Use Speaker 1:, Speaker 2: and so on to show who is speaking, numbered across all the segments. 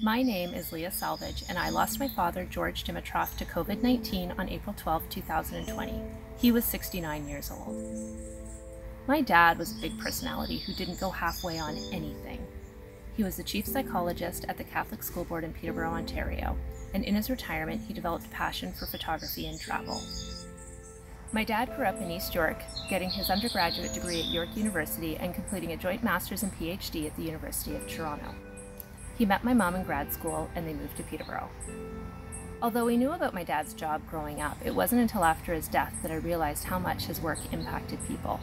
Speaker 1: My name is Leah Salvage, and I lost my father, George Dimitroff, to COVID 19 on April 12, 2020. He was 69 years old. My dad was a big personality who didn't go halfway on anything. He was the chief psychologist at the Catholic School Board in Peterborough, Ontario, and in his retirement, he developed a passion for photography and travel. My dad grew up in East York, getting his undergraduate degree at York University and completing a joint master's and PhD at the University of Toronto. He met my mom in grad school and they moved to Peterborough. Although we knew about my dad's job growing up, it wasn't until after his death that I realized how much his work impacted people.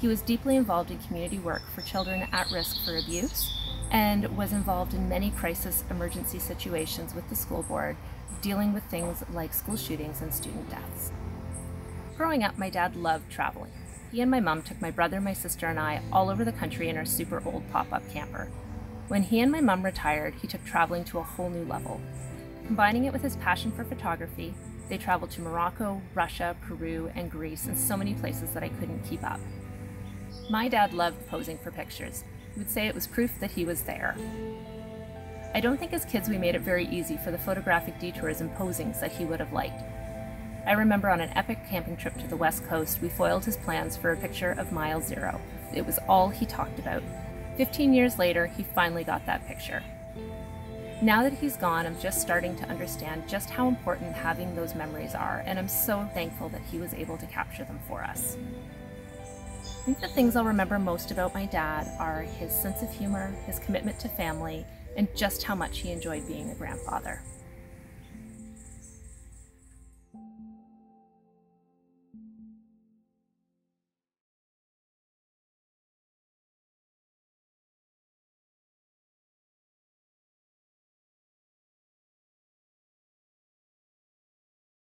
Speaker 1: He was deeply involved in community work for children at risk for abuse and was involved in many crisis emergency situations with the school board, dealing with things like school shootings and student deaths. Growing up, my dad loved traveling. He and my mom took my brother, my sister, and I all over the country in our super old pop up camper. When he and my mom retired, he took traveling to a whole new level. Combining it with his passion for photography, they traveled to Morocco, Russia, Peru, and Greece, and so many places that I couldn't keep up. My dad loved posing for pictures. He would say it was proof that he was there. I don't think as kids we made it very easy for the photographic detours and posings that he would have liked. I remember on an epic camping trip to the west coast, we foiled his plans for a picture of mile zero. It was all he talked about. 15 years later, he finally got that picture. Now that he's gone, I'm just starting to understand just how important having those memories are, and I'm so thankful that he was able to capture them for us. I think the things I'll remember most about my dad are his sense of humor, his commitment to family, and just how much he enjoyed being a grandfather.